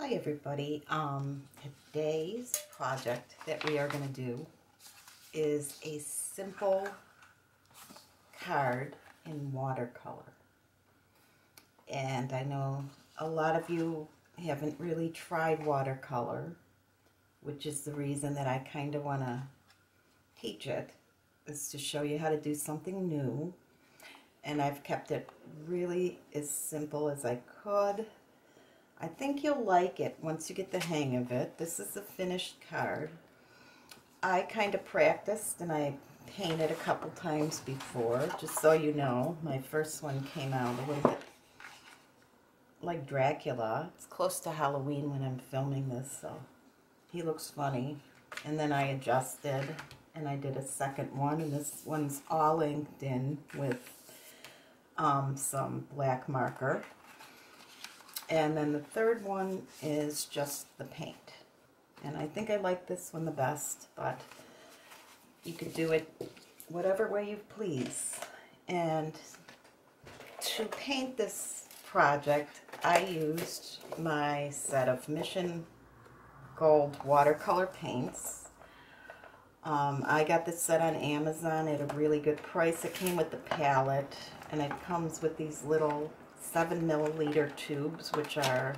Hi everybody. Um, today's project that we are going to do is a simple card in watercolor. And I know a lot of you haven't really tried watercolor, which is the reason that I kind of want to teach it, is to show you how to do something new. And I've kept it really as simple as I could I think you'll like it once you get the hang of it. This is a finished card. I kind of practiced and I painted a couple times before, just so you know. My first one came out a little bit like Dracula. It's close to Halloween when I'm filming this, so he looks funny. And then I adjusted and I did a second one, and this one's all inked in with um, some black marker. And then the third one is just the paint. And I think I like this one the best, but you could do it whatever way you please. And to paint this project, I used my set of Mission Gold watercolor paints. Um, I got this set on Amazon at a really good price. It came with the palette, and it comes with these little seven milliliter tubes, which are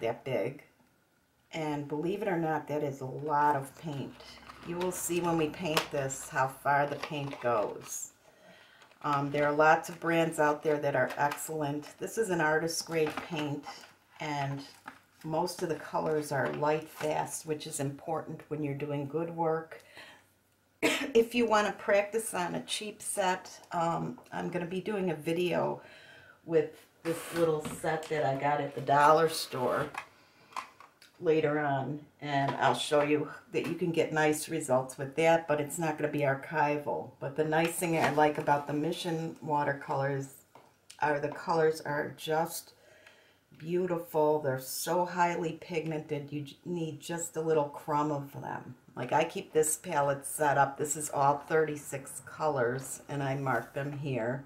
that big. And believe it or not, that is a lot of paint. You will see when we paint this how far the paint goes. Um, there are lots of brands out there that are excellent. This is an artist grade paint and most of the colors are light fast, which is important when you're doing good work if you want to practice on a cheap set, um, I'm going to be doing a video with this little set that I got at the dollar store later on and I'll show you that you can get nice results with that but it's not going to be archival. But the nice thing I like about the mission watercolors are the colors are just beautiful. They're so highly pigmented you need just a little crumb of them like I keep this palette set up. This is all 36 colors and I mark them here.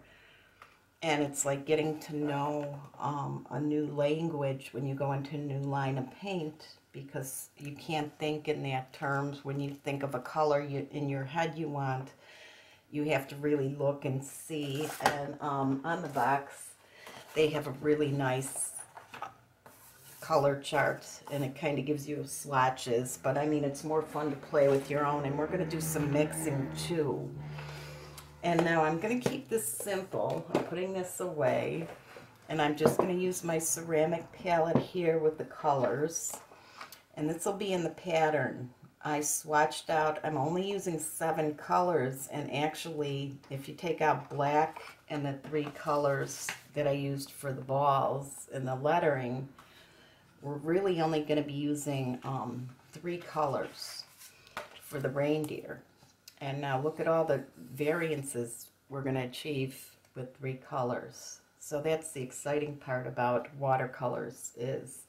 And it's like getting to know um, a new language when you go into a new line of paint because you can't think in that terms when you think of a color you, in your head you want. You have to really look and see. And um, on the box, they have a really nice color charts and it kind of gives you swatches but I mean it's more fun to play with your own and we're going to do some mixing too. And now I'm going to keep this simple I'm putting this away and I'm just going to use my ceramic palette here with the colors and this will be in the pattern. I swatched out I'm only using seven colors and actually if you take out black and the three colors that I used for the balls and the lettering we're really only going to be using um, three colors for the reindeer. And now look at all the variances we're going to achieve with three colors. So that's the exciting part about watercolors is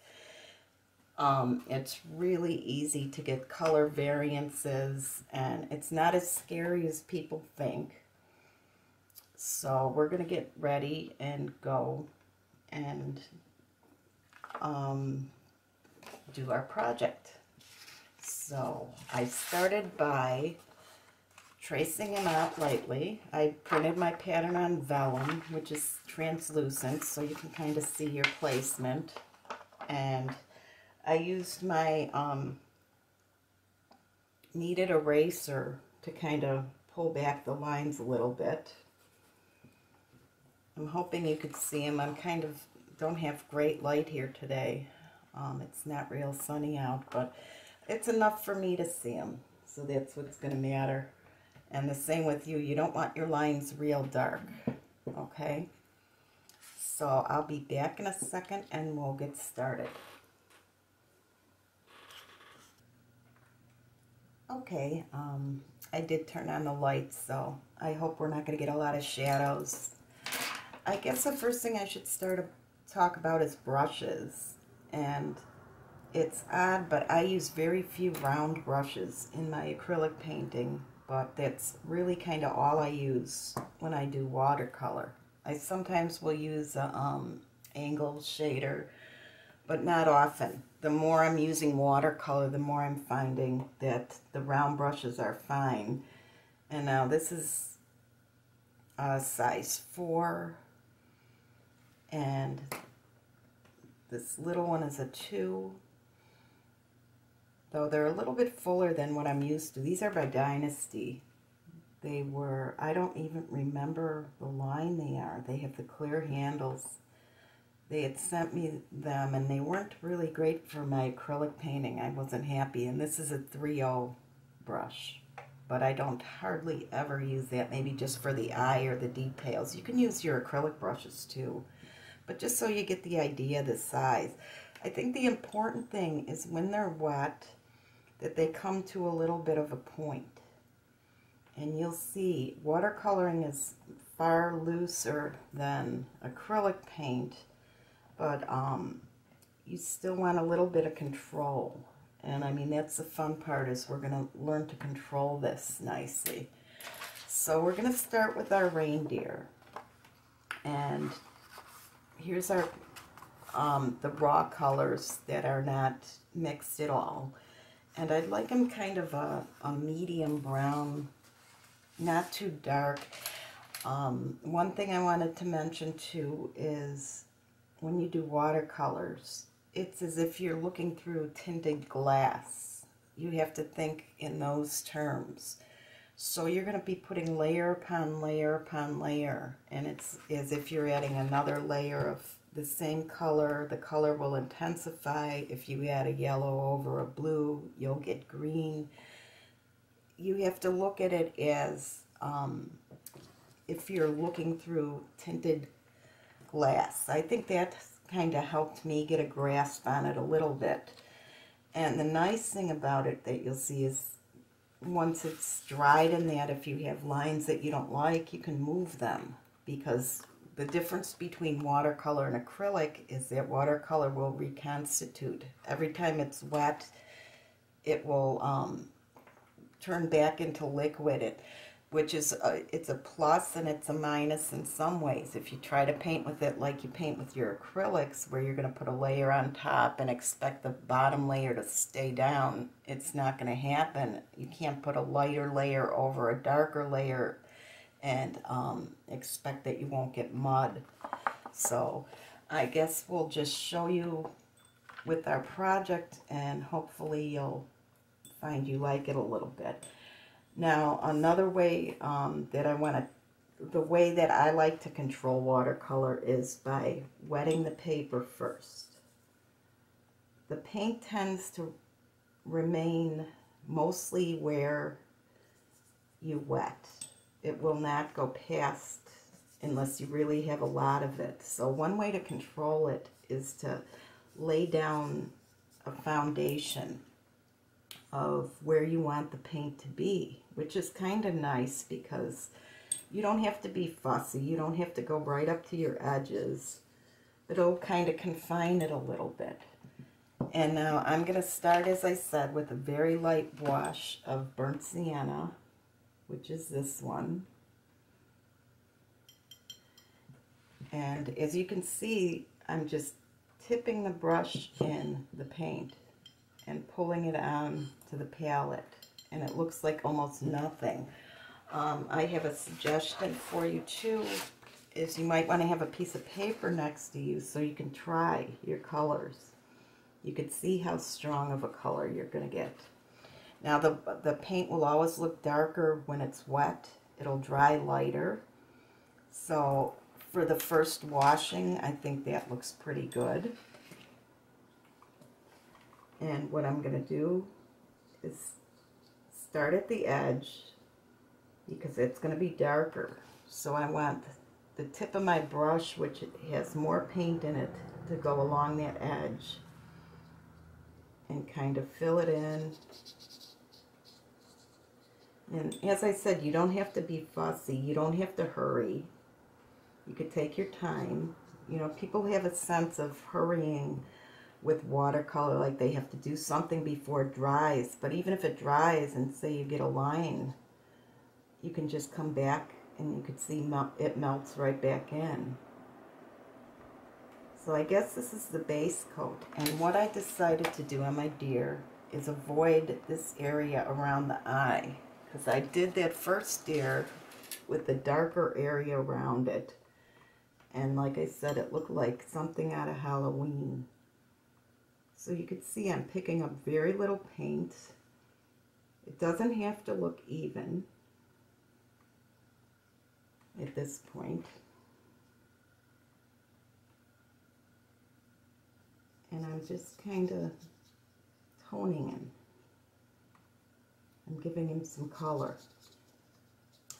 um, it's really easy to get color variances and it's not as scary as people think. So we're going to get ready and go and um, do our project. So I started by tracing them out lightly. I printed my pattern on vellum, which is translucent, so you can kind of see your placement. And I used my um, kneaded eraser to kind of pull back the lines a little bit. I'm hoping you could see them. I'm kind of don't have great light here today. Um, it's not real sunny out, but it's enough for me to see them. So that's what's going to matter. And the same with you. You don't want your lines real dark. Okay? So I'll be back in a second and we'll get started. Okay, um, I did turn on the lights, so I hope we're not going to get a lot of shadows. I guess the first thing I should start talk about is brushes. And it's odd, but I use very few round brushes in my acrylic painting, but that's really kind of all I use when I do watercolor. I sometimes will use a um, angle shader, but not often. The more I'm using watercolor, the more I'm finding that the round brushes are fine. And now this is a size 4, and this little one is a 2 though they're a little bit fuller than what I'm used to. These are by Dynasty. They were, I don't even remember the line they are. They have the clear handles. They had sent me them, and they weren't really great for my acrylic painting. I wasn't happy, and this is a 3-0 brush. But I don't hardly ever use that, maybe just for the eye or the details. You can use your acrylic brushes, too. But just so you get the idea the size. I think the important thing is when they're wet, that they come to a little bit of a point. And you'll see watercoloring is far looser than acrylic paint, but um, you still want a little bit of control. And I mean, that's the fun part is we're going to learn to control this nicely. So we're going to start with our reindeer. And here's our um, the raw colors that are not mixed at all. And I'd like them kind of a, a medium brown, not too dark. Um, one thing I wanted to mention too is when you do watercolors, it's as if you're looking through tinted glass. You have to think in those terms. So you're going to be putting layer upon layer upon layer, and it's as if you're adding another layer of the same color. The color will intensify. If you add a yellow over a blue, you'll get green. You have to look at it as um, if you're looking through tinted glass. I think that kind of helped me get a grasp on it a little bit. And the nice thing about it that you'll see is once it's dried in that, if you have lines that you don't like, you can move them because the difference between watercolor and acrylic is that watercolor will reconstitute. Every time it's wet, it will um, turn back into liquid, it, which is a, it's a plus and it's a minus in some ways. If you try to paint with it like you paint with your acrylics, where you're going to put a layer on top and expect the bottom layer to stay down, it's not going to happen. You can't put a lighter layer over a darker layer and um, expect that you won't get mud. So I guess we'll just show you with our project and hopefully you'll find you like it a little bit. Now another way um, that I want to, the way that I like to control watercolor is by wetting the paper first. The paint tends to remain mostly where you wet it will not go past unless you really have a lot of it. So one way to control it is to lay down a foundation of where you want the paint to be, which is kind of nice because you don't have to be fussy. You don't have to go right up to your edges. It'll kind of confine it a little bit. And now I'm going to start, as I said, with a very light wash of burnt sienna which is this one. And as you can see, I'm just tipping the brush in the paint and pulling it on to the palette. And it looks like almost nothing. Um, I have a suggestion for you too, is you might want to have a piece of paper next to you so you can try your colors. You can see how strong of a color you're going to get. Now the, the paint will always look darker when it's wet. It'll dry lighter. So for the first washing, I think that looks pretty good. And what I'm going to do is start at the edge because it's going to be darker. So I want the tip of my brush, which has more paint in it, to go along that edge and kind of fill it in and as I said, you don't have to be fussy. You don't have to hurry. You could take your time. You know, people have a sense of hurrying with watercolor, like they have to do something before it dries. But even if it dries and say you get a line, you can just come back and you can see it melts right back in. So I guess this is the base coat. And what I decided to do on my deer is avoid this area around the eye. Because I did that first deer with the darker area around it. And like I said, it looked like something out of Halloween. So you can see I'm picking up very little paint. It doesn't have to look even at this point. And I'm just kind of toning him. I'm giving him some color.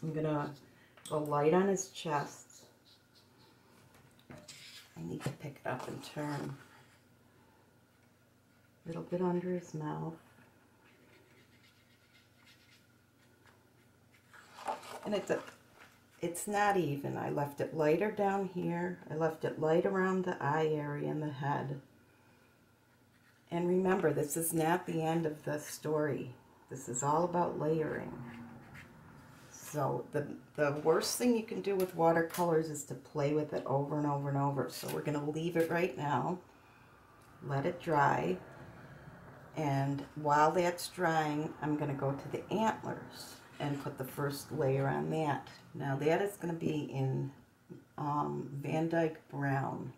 I'm going to go light on his chest. I need to pick it up and turn. A little bit under his mouth. And it's a, it's not even. I left it lighter down here. I left it light around the eye area and the head. And remember, this is not the end of the story. This is all about layering. So the, the worst thing you can do with watercolors is to play with it over and over and over. So we're going to leave it right now. Let it dry. And while that's drying, I'm going to go to the antlers and put the first layer on that. Now that is going to be in um, Van Dyke Brown.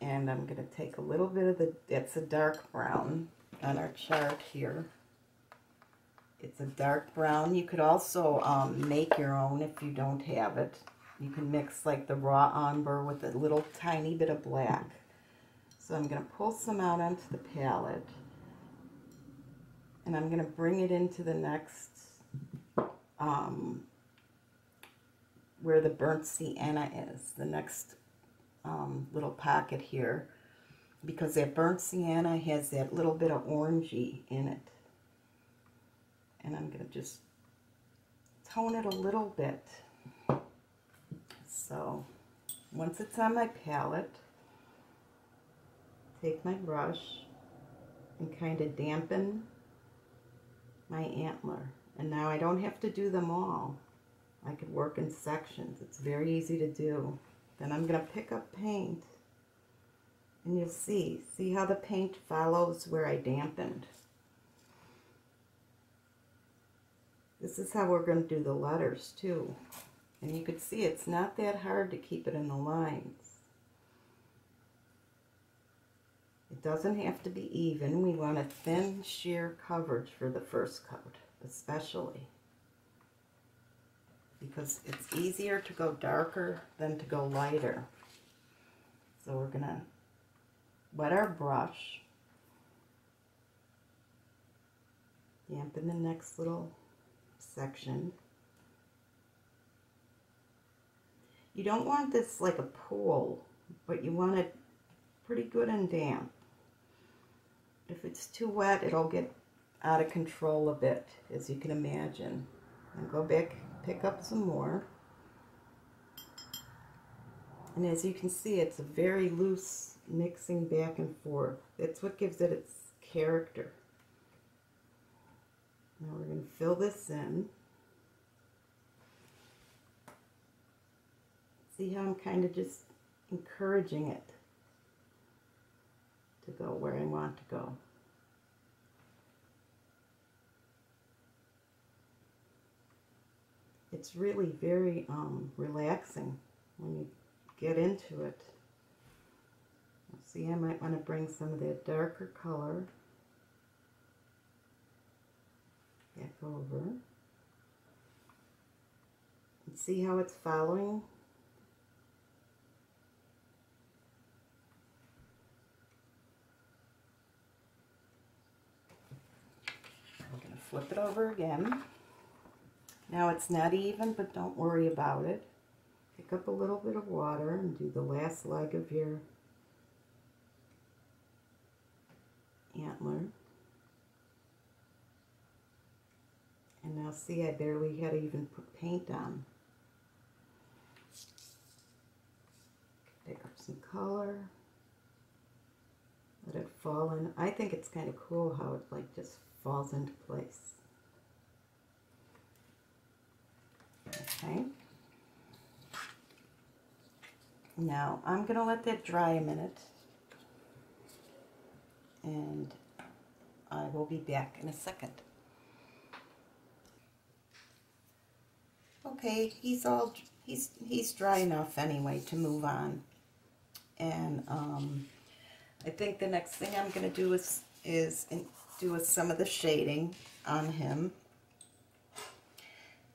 And I'm going to take a little bit of the, that's a dark brown on our chart here. It's a dark brown. You could also um, make your own if you don't have it. You can mix like the raw umber with a little tiny bit of black. So I'm going to pull some out onto the palette. And I'm going to bring it into the next, um, where the burnt sienna is, the next um, little pocket here. Because that burnt sienna has that little bit of orangey in it. And I'm going to just tone it a little bit. So, once it's on my palette, take my brush and kind of dampen my antler. And now I don't have to do them all. I could work in sections. It's very easy to do. Then I'm going to pick up paint. And you'll see. See how the paint follows where I dampened. This is how we're going to do the letters too. And you can see it's not that hard to keep it in the lines. It doesn't have to be even. We want a thin sheer coverage for the first coat, especially. Because it's easier to go darker than to go lighter. So we're going to wet our brush. Dampen the next little section. You don't want this like a pool, but you want it pretty good and damp. If it's too wet, it'll get out of control a bit, as you can imagine. And go back, pick up some more. And as you can see, it's a very loose mixing back and forth. That's what gives it its character. Now we're going to fill this in. See how I'm kind of just encouraging it to go where I want to go. It's really very um, relaxing when you get into it. See, I might want to bring some of that darker color back over. And see how it's following flip it over again. Now it's not even, but don't worry about it. Pick up a little bit of water and do the last leg of your antler. And now see, I barely had to even put paint on. Pick up some color. Let it fall in. I think it's kind of cool how it like just falls into place. Okay. Now, I'm going to let that dry a minute. And I will be back in a second. Okay, he's all he's he's dry enough anyway to move on. And um, I think the next thing I'm going to do is is do with some of the shading on him.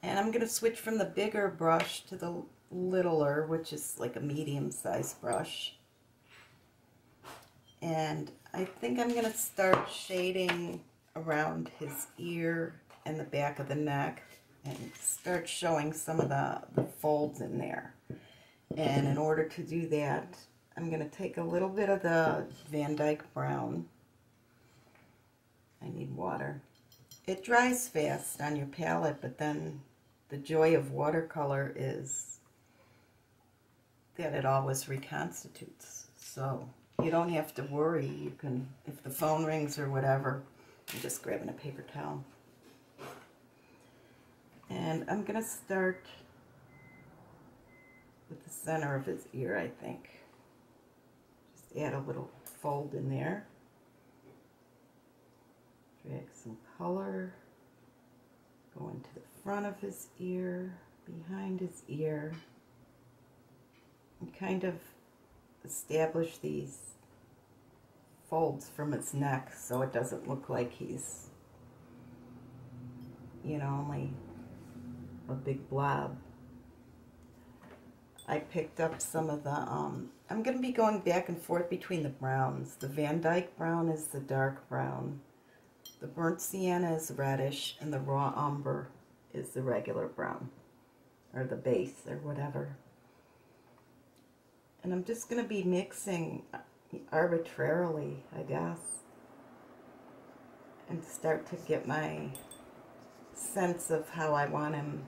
And I'm going to switch from the bigger brush to the littler, which is like a medium-sized brush. And I think I'm going to start shading around his ear and the back of the neck and start showing some of the, the folds in there. And in order to do that, I'm going to take a little bit of the Van Dyke Brown. I need water. It dries fast on your palette, but then the joy of watercolor is that it always reconstitutes. So you don't have to worry. You can, if the phone rings or whatever, I'm just grabbing a paper towel. And I'm going to start with the center of his ear, I think. Just add a little fold in there. Drag some color. Go into the front of his ear, behind his ear. And kind of establish these folds from its neck so it doesn't look like he's, you know, only a big blob. I picked up some of the, um, I'm going to be going back and forth between the browns. The Van Dyke brown is the dark brown. The burnt sienna is reddish, and the raw umber is the regular brown, or the base, or whatever. And I'm just going to be mixing arbitrarily, I guess, and start to get my sense of how I want him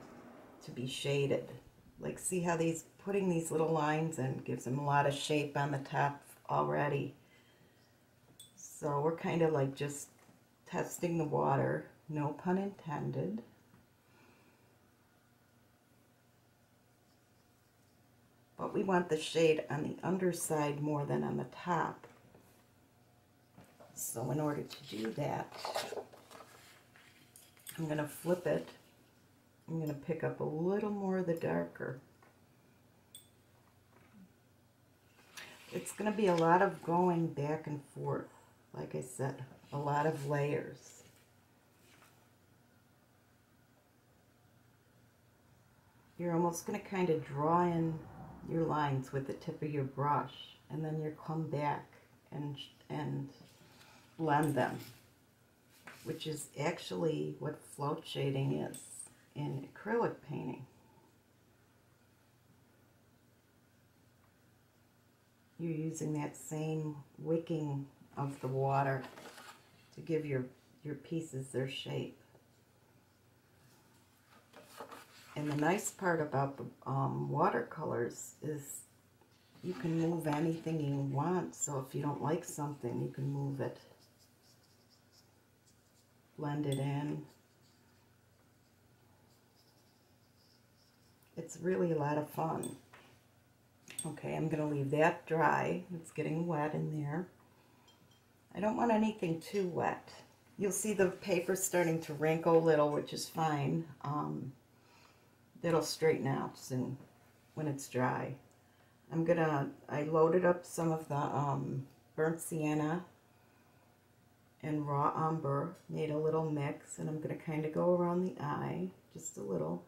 to be shaded. Like, see how these, putting these little lines in gives him a lot of shape on the top already. So we're kind of like just testing the water, no pun intended. But we want the shade on the underside more than on the top. So in order to do that, I'm going to flip it I'm going to pick up a little more of the darker. It's going to be a lot of going back and forth, like I said, a lot of layers. You're almost going to kind of draw in your lines with the tip of your brush, and then you come back and, and blend them, which is actually what float shading is in acrylic painting. You're using that same wicking of the water to give your, your pieces their shape. And the nice part about the um, watercolors is you can move anything you want. So if you don't like something, you can move it, blend it in. It's really a lot of fun. Okay, I'm going to leave that dry. It's getting wet in there. I don't want anything too wet. You'll see the paper starting to wrinkle a little, which is fine. Um, that'll straighten out soon when it's dry. I'm gonna, I loaded up some of the um, burnt sienna and raw umber, made a little mix, and I'm gonna kind of go around the eye, just a little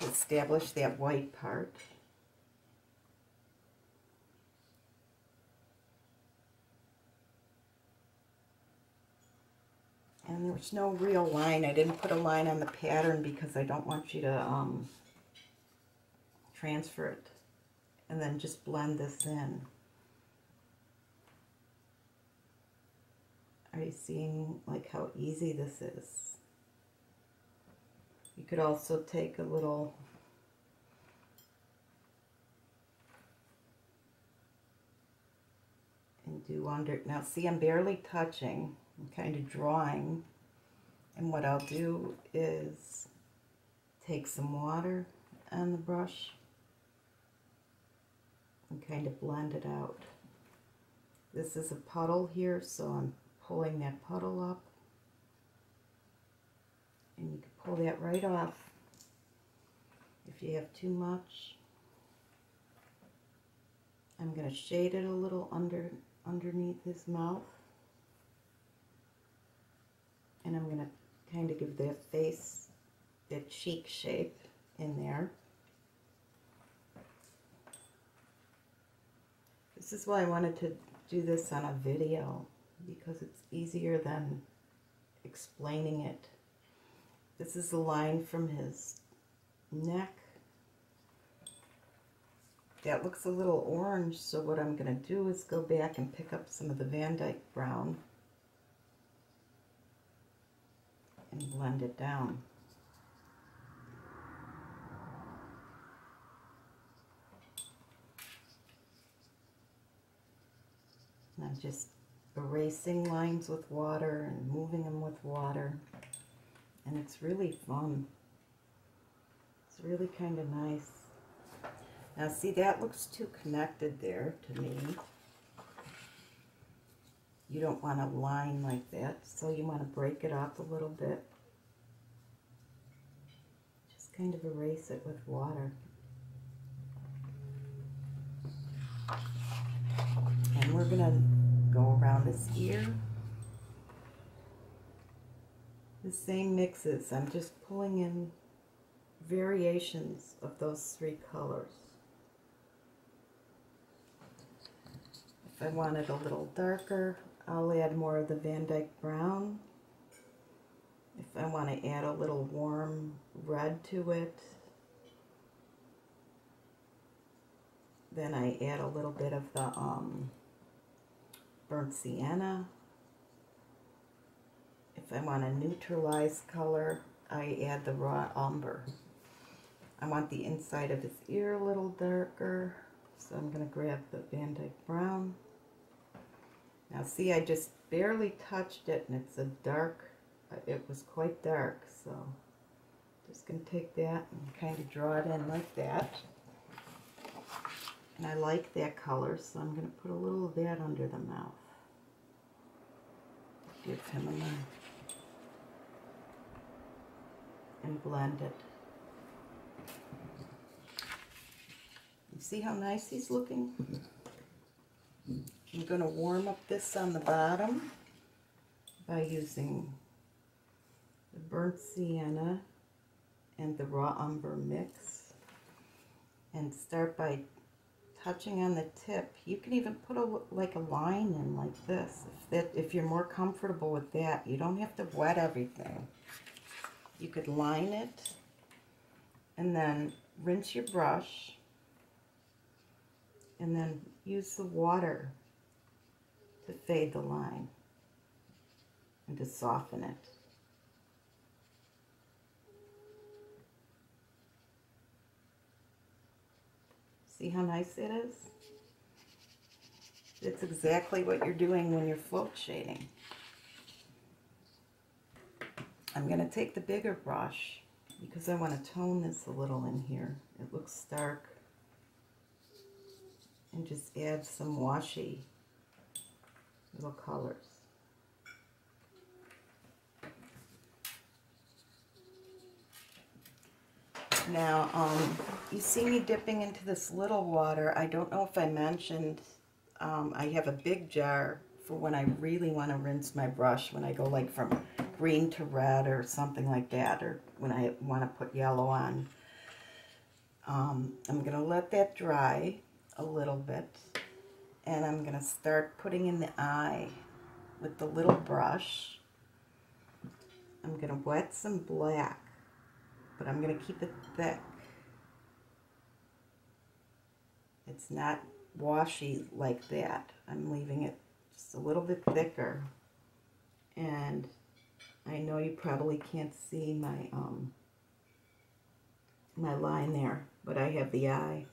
to establish that white part. And there's no real line. I didn't put a line on the pattern because I don't want you to um, transfer it. And then just blend this in. Are you seeing like how easy this is? You could also take a little and do under, now see I'm barely touching, I'm kind of drawing, and what I'll do is take some water on the brush and kind of blend it out. This is a puddle here, so I'm pulling that puddle up. And you can pull that right off if you have too much. I'm going to shade it a little under underneath his mouth. And I'm going to kind of give the face, that cheek shape in there. This is why I wanted to do this on a video because it's easier than explaining it. This is the line from his neck. That looks a little orange, so what I'm going to do is go back and pick up some of the Van Dyke Brown and blend it down. And I'm just erasing lines with water and moving them with water. And it's really fun. It's really kind of nice. Now see, that looks too connected there to me. You don't want a line like that, so you want to break it up a little bit. Just kind of erase it with water. And we're going to go around his ear. The same mixes. I'm just pulling in variations of those three colors. If I want it a little darker, I'll add more of the Van Dyke Brown. If I want to add a little warm red to it, then I add a little bit of the um, burnt sienna. If I want a neutralized color, I add the raw umber. I want the inside of his ear a little darker, so I'm going to grab the Van Dyke Brown. Now see, I just barely touched it, and it's a dark, uh, it was quite dark, so just going to take that and kind of draw it in like that. And I like that color, so I'm going to put a little of that under the mouth. Give him a nice and blend it. You see how nice he's looking? I'm going to warm up this on the bottom by using the burnt sienna and the raw umber mix and start by touching on the tip. You can even put a like a line in like this if that if you're more comfortable with that. You don't have to wet everything. You could line it and then rinse your brush and then use the water to fade the line and to soften it. See how nice it is? It's exactly what you're doing when you're float shading. I'm going to take the bigger brush because I want to tone this a little in here. It looks stark. And just add some washy little colors. Now, um, you see me dipping into this little water. I don't know if I mentioned, um, I have a big jar for when I really want to rinse my brush, when I go like from green to red or something like that, or when I want to put yellow on. Um, I'm going to let that dry a little bit, and I'm going to start putting in the eye with the little brush. I'm going to wet some black but I'm going to keep it thick. It's not washy like that. I'm leaving it just a little bit thicker. And I know you probably can't see my um my line there, but I have the eye.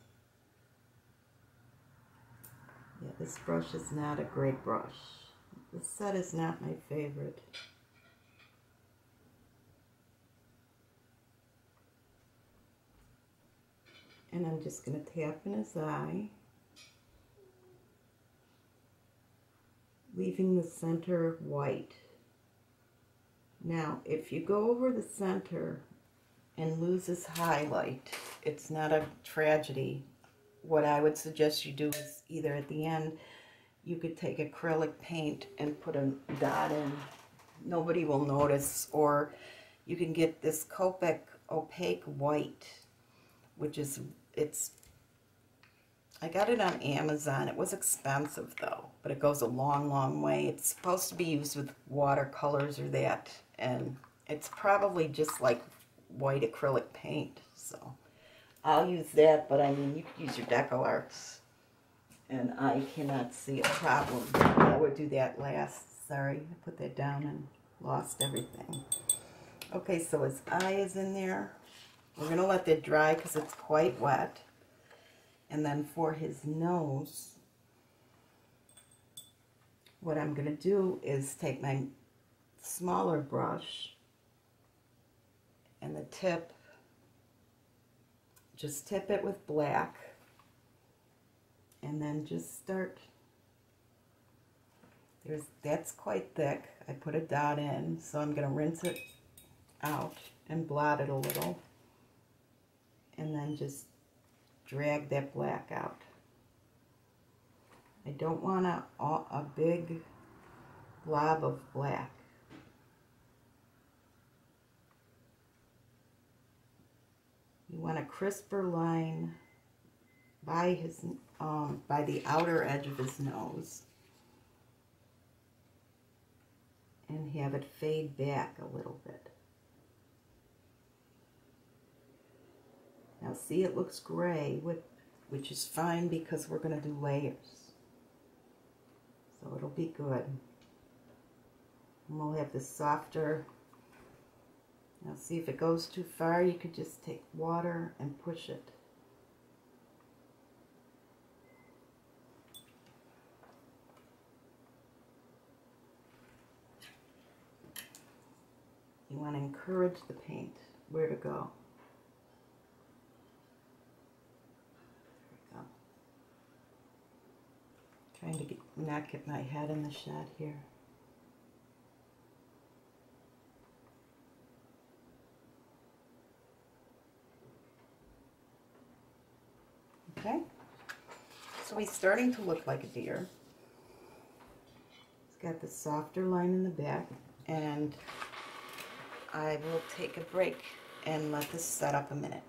Yeah, this brush is not a great brush. The set is not my favorite. And I'm just going to tap in his eye. Leaving the center white. Now, if you go over the center and lose his highlight, it's not a tragedy. What I would suggest you do is either at the end, you could take acrylic paint and put a dot in. Nobody will notice. Or you can get this Copic opaque white, which is, it's, I got it on Amazon. It was expensive though, but it goes a long, long way. It's supposed to be used with watercolors or that, and it's probably just like white acrylic paint, so I'll use that, but I mean, you can use your Deco Arts, and I cannot see a problem. I would do that last. Sorry, I put that down and lost everything. Okay, so his eye is in there. We're going to let that dry because it's quite wet. And then for his nose, what I'm going to do is take my smaller brush and the tip, just tip it with black and then just start, there's, that's quite thick. I put a dot in, so I'm going to rinse it out and blot it a little and then just drag that black out. I don't want a, a big blob of black. You want a crisper line by his um, by the outer edge of his nose and have it fade back a little bit. Now see it looks gray, with, which is fine because we're going to do layers. So it'll be good. And we'll have the softer. Now see if it goes too far, you could just take water and push it. You want to encourage the paint where to go. Trying to get, not get my head in the shot here. Okay, so he's starting to look like a deer. He's got the softer line in the back, and I will take a break and let this set up a minute.